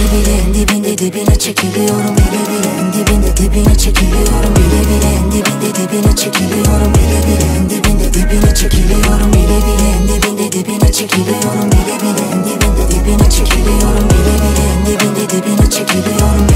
Bile bile en dibinde dibine çekiliyorum Bile bile en dibinde dibine çekiliyorum Bile bile en dibinde dibine çekiliyorum Bile bile en dibinde dibine çekiliyorum Bile bile en dibinde dibine çekiliyorum Bile bile en dibinde dibine çekiliyorum Bile bile en dibinde dibine çekiliyorum.